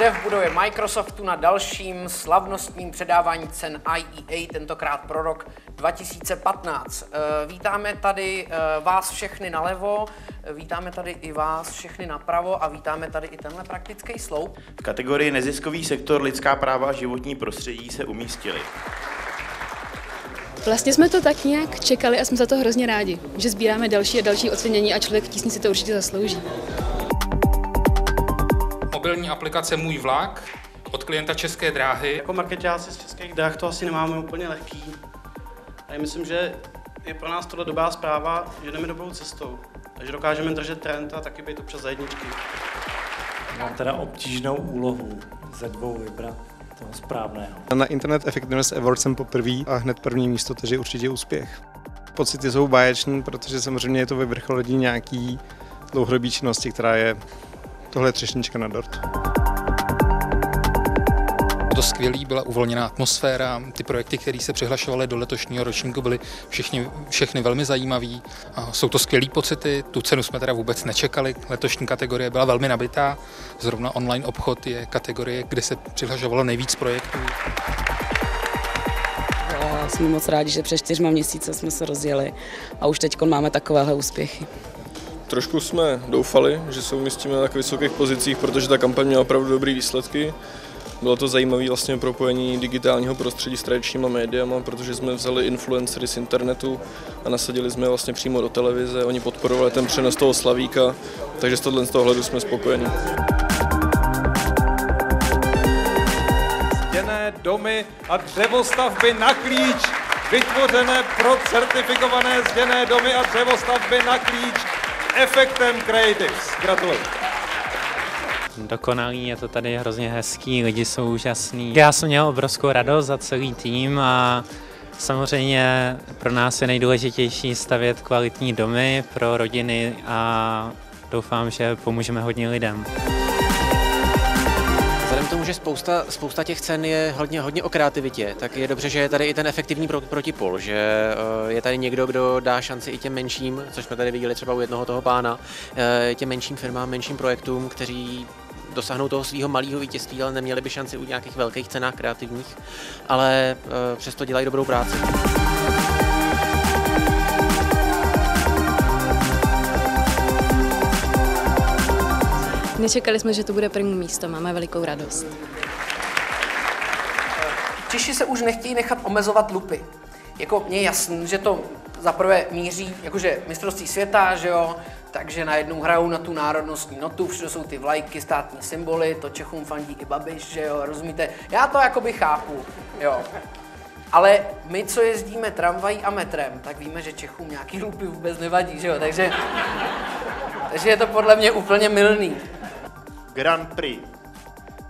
zde v budově Microsoftu na dalším slavnostním předávání cen IEA, tentokrát pro rok 2015. Eh, vítáme tady eh, vás všechny nalevo, vítáme tady i vás všechny napravo a vítáme tady i tenhle praktický sloup. V kategorii neziskový sektor lidská práva a životní prostředí se umístili. Vlastně jsme to tak nějak čekali a jsme za to hrozně rádi, že sbíráme další a další ocenění a člověk v tísni si to určitě zaslouží mobilní aplikace Můj vlak od klienta České dráhy. Jako marketáci z Českých dráh to asi nemáme úplně lehký. A myslím, že je pro nás tohle dobrá zpráva, že jdeme dobrou cestou. Takže dokážeme držet trend a taky být občas za jedničky. Mám teda obtížnou úlohu ze dvou vybrat toho správného. Na Internet Effectiveness Award jsem poprvé a hned první místo, takže určitě úspěch. Pocity jsou báječní, protože samozřejmě je to vyvrcholení nějaký dlouhodobý činnosti, která je tohle třešnička na dort. To skvělý, byla uvolněná atmosféra, ty projekty, které se přihlašovaly do letošního ročníku, byly všichni, všechny velmi zajímavý. Jsou to skvělé pocity, tu cenu jsme teda vůbec nečekali, letošní kategorie byla velmi nabitá, zrovna online obchod je kategorie, kde se přihlašovalo nejvíc projektů. Já jsme moc rádi, že přes čtyřma měsíce jsme se rozjeli a už teď máme takovéhle úspěchy. Trošku jsme doufali, že se umístíme na tak vysokých pozicích, protože ta kampaň měla opravdu dobré výsledky. Bylo to zajímavé vlastně propojení digitálního prostředí s tradičníma médiama, protože jsme vzali influencery z internetu a nasadili jsme vlastně přímo do televize. Oni podporovali ten přenos toho Slavíka, takže z tohle z toho hledu jsme spokojení. Stěné domy a dřevostavby na klíč, vytvořené pro certifikované zděné domy a dřevostavby na klíč efektem Creatives. Gratuluji. Dokonalý, je to tady hrozně hezký, lidi jsou úžasní. Já jsem měl obrovskou radost za celý tým a samozřejmě pro nás je nejdůležitější stavět kvalitní domy pro rodiny a doufám, že pomůžeme hodně lidem. Vzhledem tomu, že spousta, spousta těch cen je hodně, hodně o kreativitě, tak je dobře, že je tady i ten efektivní protipol, že eh, je tady někdo, kdo dá šanci i těm menším, což jsme tady viděli třeba u jednoho toho pána, eh, těm menším firmám, menším projektům, kteří dosáhnou toho svého malého vítězství, ale neměli by šanci u nějakých velkých cenách kreativních, ale eh, přesto dělají dobrou práci. Nečekali jsme, že to bude první místo, máme velikou radost. Češi se už nechtějí nechat omezovat lupy. Jako mně je jasný, že to zaprvé míří, jakože mistrovství světa, že jo, takže najednou hrajou na tu národnostní notu, všude jsou ty vlajky, státní symboly, to Čechům fandí i Babiš, že jo, rozumíte? Já to jakoby chápu, jo. Ale my, co jezdíme tramvají a metrem, tak víme, že Čechům nějaký lupy vůbec nevadí, že jo, takže, takže je to podle mě úplně milný. Grand Prix.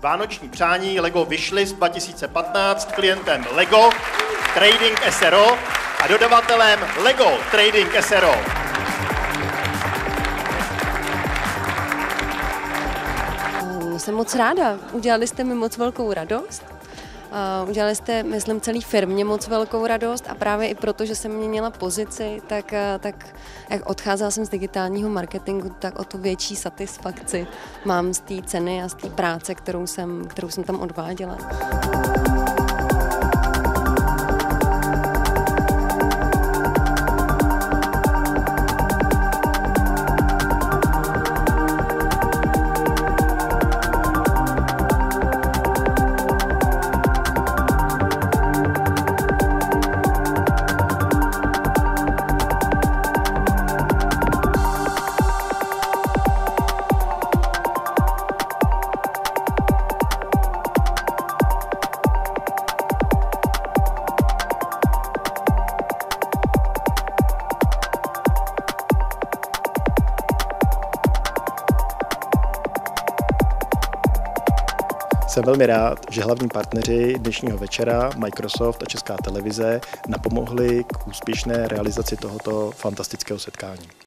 Vánoční přání LEGO Wishlist 2015 klientem LEGO Trading SRO a dodavatelem LEGO Trading SRO. Jsem moc ráda. Udělali jste mi moc velkou radost. Udělali jste, myslím, celý firmě moc velkou radost a právě i proto, že jsem měnila pozici, tak, tak jak odcházela jsem z digitálního marketingu, tak o to větší satisfakci mám z té ceny a z té práce, kterou jsem, kterou jsem tam odváděla. Jsem velmi rád, že hlavní partneři dnešního večera, Microsoft a Česká televize, napomohli k úspěšné realizaci tohoto fantastického setkání.